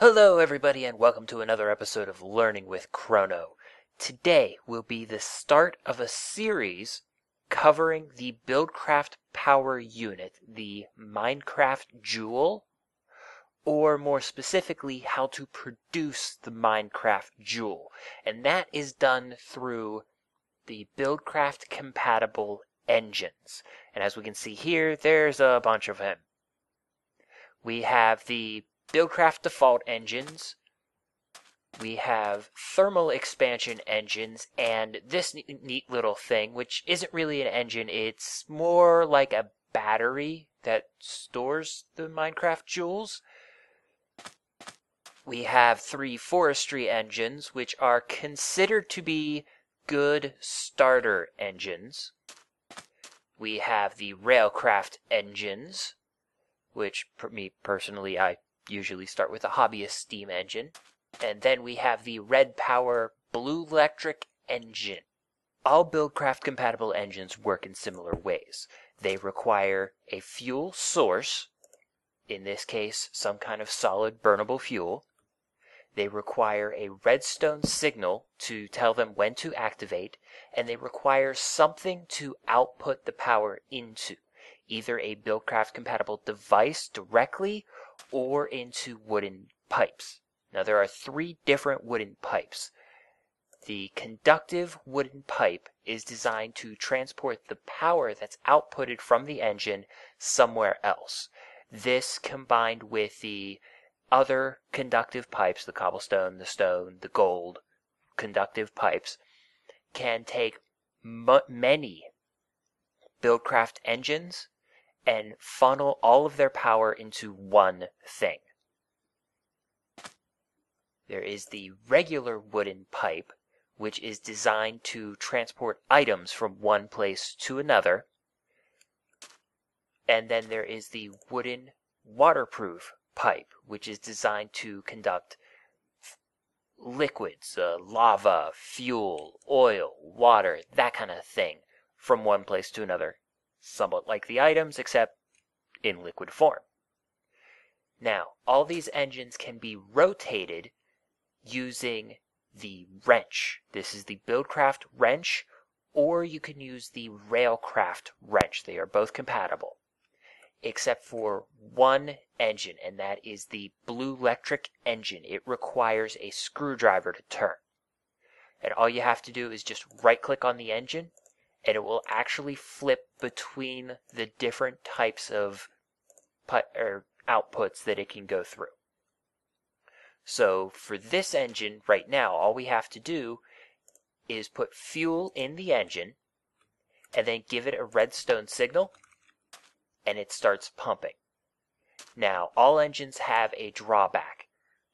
Hello, everybody, and welcome to another episode of Learning with Chronno. Today will be the start of a series covering the Buildcraft Power Unit, the Minecraft Joule, or more specifically, how to produce the Minecraft Joule. And that is done through the Buildcraft compatible engines. And as we can see here, there's a bunch of them. We have the Buildcraft default engines. We have thermal expansion engines and this neat little thing, which isn't really an engine, it's more like a battery that stores the Minecraft joules. We have three forestry engines, which are considered to be good starter engines. We have the Railcraft engines, which me personally, I usually start with a hobbyist steam engine. And then we have the Red Power Blue Electric engine. All Buildcraft compatible engines work in similar ways. They require a fuel source, in this case, some kind of solid burnable fuel. They require a redstone signal to tell them when to activate, and they require something to output the power into, either a Buildcraft compatible device directly or into wooden pipes. Now, there are three different wooden pipes. The conductive wooden pipe is designed to transport the power that's outputted from the engine somewhere else. This combined with the other conductive pipes, the cobblestone, the stone, the gold conductive pipes, can take m- many Buildcraft engines and funnel all of their power into one thing. There is the regular wooden pipe, which is designed to transport items from one place to another. And then there is the wooden waterproof pipe, which is designed to conduct liquids, uh, lava, fuel, oil, water, that kind of thing, from one place to another somewhat like the items, except in liquid form. Now, all these engines can be rotated using the wrench. This is the Buildcraft wrench, or you can use the Railcraft wrench. They are both compatible, except for one engine, and that is the Blue Electric engine. It requires a screwdriver to turn. And all you have to do is just right click on the engine and it will actually flip between the different types of put, or outputs that it can go through. So for this engine right now, all we have to do is put fuel in the engine and then give it a redstone signal and it starts pumping. Now, all engines have a drawback.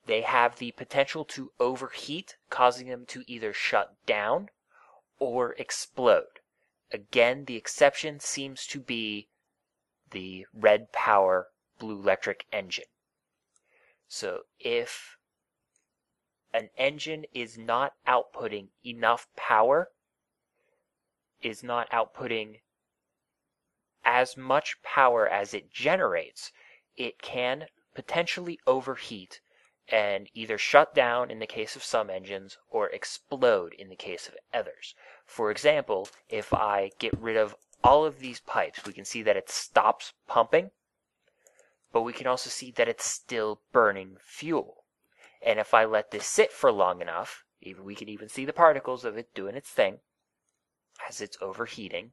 They have the potential to overheat, causing them to either shut down or explode. Again, the exception seems to be the red power blue electric engine. So if an engine is not outputting enough power, is not outputting as much power as it generates, it can potentially overheat and either shut down in the case of some engines or explode in the case of others. For example, if I get rid of all of these pipes, we can see that it stops pumping, but we can also see that it's still burning fuel. And if I let this sit for long enough, even we can even see the particles of it doing its thing as it's overheating.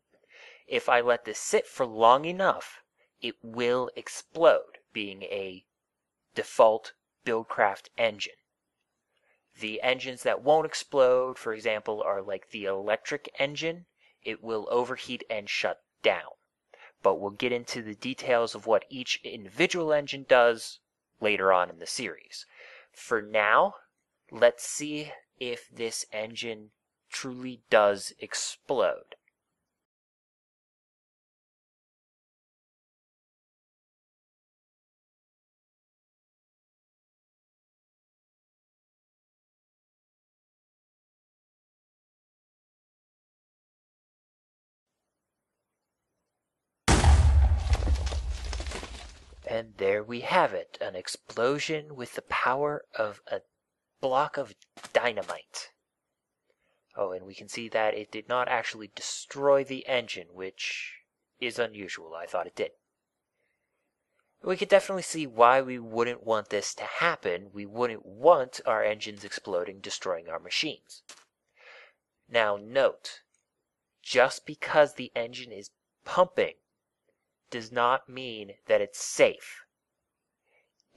If I let this sit for long enough, it will explode, being a default Buildcraft engine. The engines that won't explode, for example, are like the electric engine. It will overheat and shut down. But we'll get into the details of what each individual engine does later on in the series. For now, let's see if this engine truly does explode. And there we have it an explosion with the power of a block of dynamite. Oh, and we can see that it did not actually destroy the engine, which is unusual. I thought it did. We could definitely see why we wouldn't want this to happen. We wouldn't want our engines exploding, destroying our machines. Now, note just because the engine is pumping does not mean that it's safe.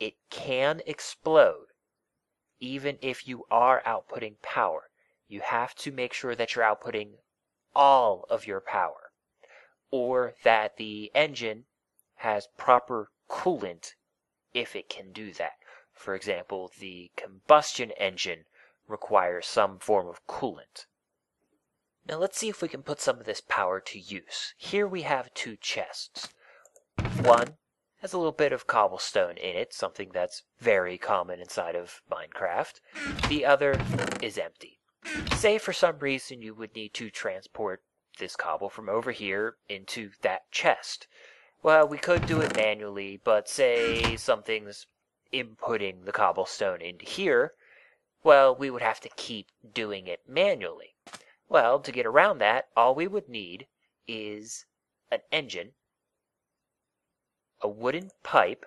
It can explode even if you are outputting power. You have to make sure that you're outputting all of your power or that the engine has proper coolant if it can do that. For example, the combustion engine requires some form of coolant. Now let's see if we can put some of this power to use. Here we have two chests. One has a little bit of cobblestone in it, something that's very common inside of Minecraft. The other is empty. Say for some reason you would need to transport this cobble from over here into that chest. Well, we could do it manually, but say something's inputting the cobblestone into here, well, we would have to keep doing it manually. Well, to get around that, all we would need is an engine, a wooden pipe,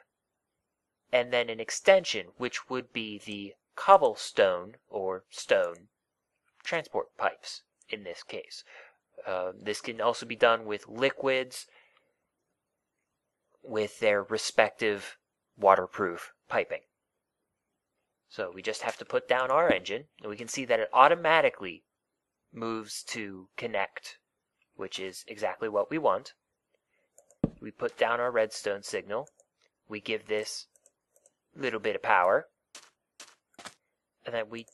and then an extension, which would be the cobblestone or stone transport pipes in this case. Uh, this can also be done with liquids with their respective waterproof piping. So we just have to put down our engine, and we can see that it automatically moves to connect, which is exactly what we want. We put down our redstone signal. We give this little bit of power, and then we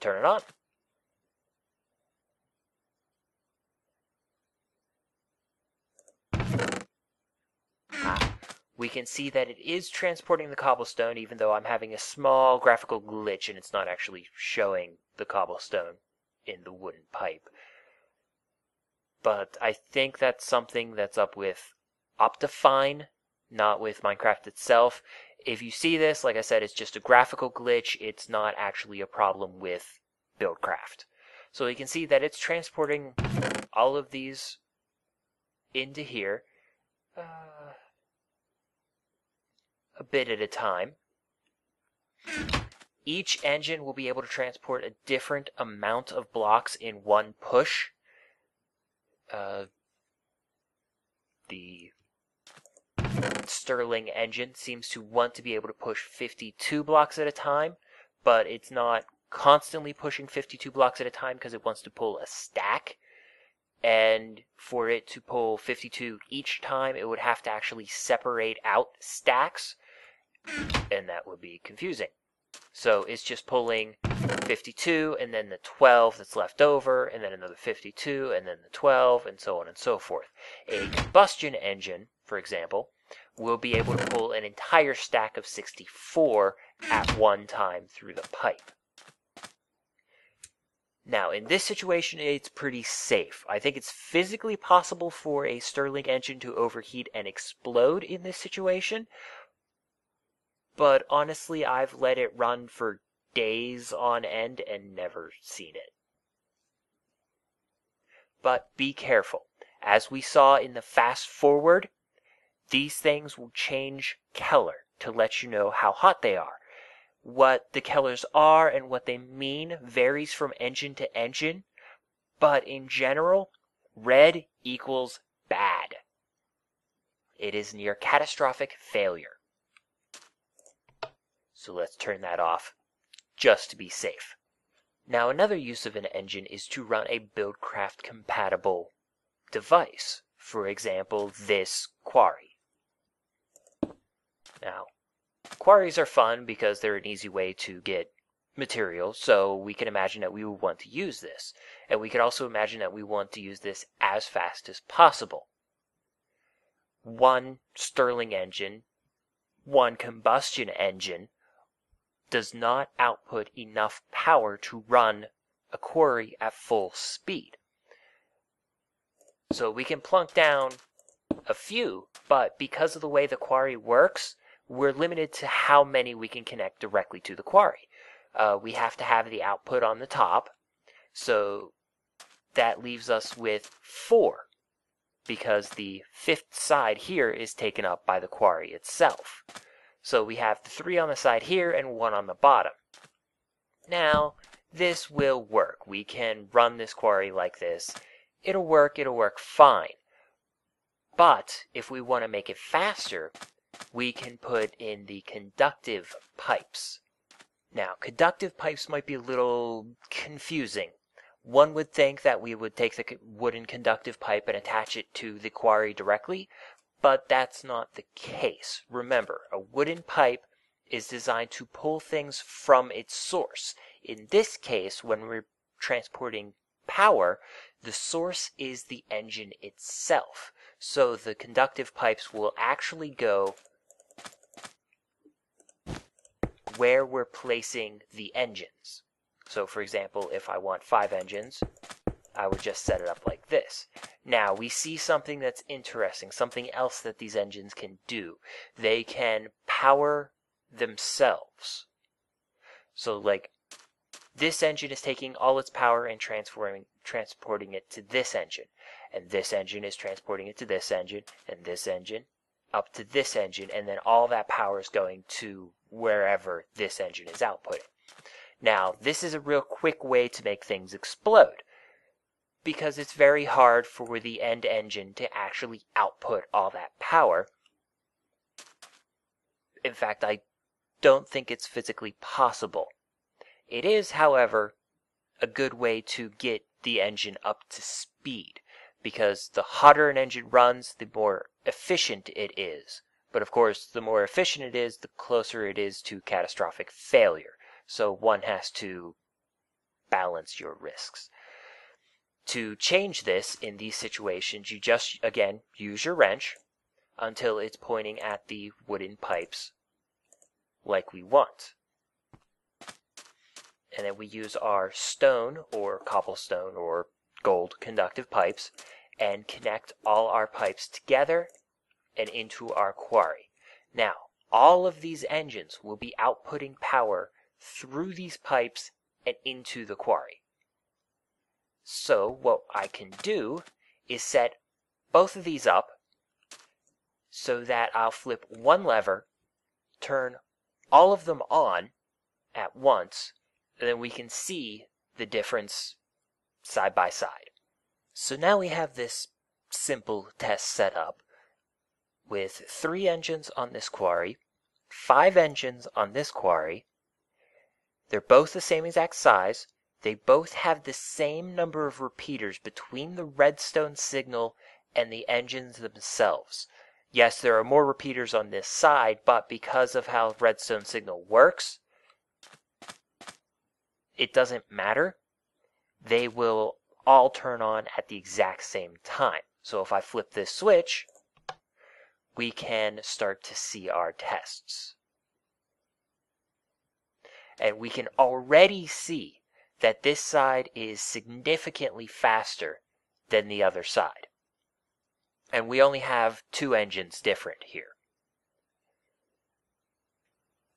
turn it on. Ah, we can see that it is transporting the cobblestone even though I'm having a small graphical glitch and it's not actually showing the cobblestone in the wooden pipe. But I think that's something that's up with Optifine, not with Minecraft itself. If you see this, like I said, it's just a graphical glitch. It's not actually a problem with Buildcraft. So you can see that it's transporting all of these into here. Uh, a bit at a time. Each engine will be able to transport a different amount of blocks in one push. Uh, the Stirling engine seems to want to be able to push 52 blocks at a time, but it's not constantly pushing 52 blocks at a time because it wants to pull a stack. And for it to pull 52 each time, it would have to actually separate out stacks and that would be confusing. So it's just pulling 52 and then the 12 that's left over, and then another 52 and then the 12, and so on and so forth. A combustion engine, for example, will be able to pull an entire stack of 64 at one time through the pipe. Now, in this situation, it's pretty safe. I think it's physically possible for a Stirling engine to overheat and explode in this situation, but honestly, I've let it run for days on end and never seen it. But be careful. As we saw in the fast forward, these things will change color to let you know how hot they are. What the colors are and what they mean varies from engine to engine, but in general, red equals bad. It is near catastrophic failure. So let's turn that off just to be safe. Now another use of an engine is to run a Buildcraft compatible device. For example, this quarry. Now, quarries are fun because they're an easy way to get material, so we can imagine that we would want to use this. And we can also imagine that we want to use this as fast as possible. One Stirling engine, one combustion engine does not output enough power to run a quarry at full speed. So we can plunk down a few, but because of the way the quarry works, we're limited to how many we can connect directly to the quarry. Uh, we have to have the output on the top, so that leaves us with four because the fifth side here is taken up by the quarry itself. So we have the three on the side here and one on the bottom. Now, this will work. We can run this quarry like this. It'll work, it'll work fine. But if we want to make it faster, we can put in the conductive pipes. Now, conductive pipes might be a little confusing. One would think that we would take the wooden conductive pipe and attach it to the quarry directly, but that's not the case. Remember, a wooden pipe is designed to pull things from its source. In this case, when we're transporting power, the source is the engine itself. So the conductive pipes will actually go where we're placing the engines. So for example, if I want five engines, I would just set it up like this. Now we see something that's interesting, something else that these engines can do. They can power themselves. So like this engine is taking all its power and transforming transporting it to this engine. And this engine is transporting it to this engine and this engine up to this engine and then all that power is going to wherever this engine is outputting. Now, this is a real quick way to make things explode because it's very hard for the end engine to actually output all that power. In fact, I don't think it's physically possible. It is, however, a good way to get the engine up to speed because the hotter an engine runs, the more efficient it is. But of course, the more efficient it is, the closer it is to catastrophic failure. So one has to balance your risks. To change this in these situations, you just, again, use your wrench until it's pointing at the wooden pipes like we want. And then we use our stone or cobblestone or gold conductive pipes and connect all our pipes together and into our quarry. Now, all of these engines will be outputting power through these pipes and into the quarry. So what I can do is set both of these up so that I'll flip one lever, turn all of them on at once, and then we can see the difference side by side. So now we have this simple test set up with three engines on this quarry, five engines on this quarry, they're both the same exact size. They both have the same number of repeaters between the redstone signal and the engines themselves. Yes, there are more repeaters on this side, but because of how redstone signal works, it doesn't matter. They will all turn on at the exact same time. So if I flip this switch, we can start to see our tests. And we can already see that this side is significantly faster than the other side. And we only have two engines different here.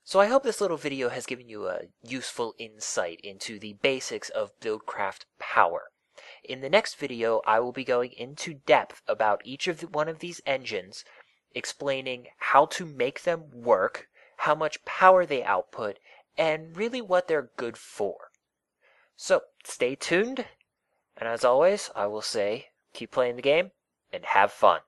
So I hope this little video has given you a useful insight into the basics of Buildcraft Power. In the next video, I will be going into depth about each of the, one of these engines, explaining how to make them work, how much power they output, and really what they're good for. So stay tuned, and as always, I will say keep playing the game and have fun.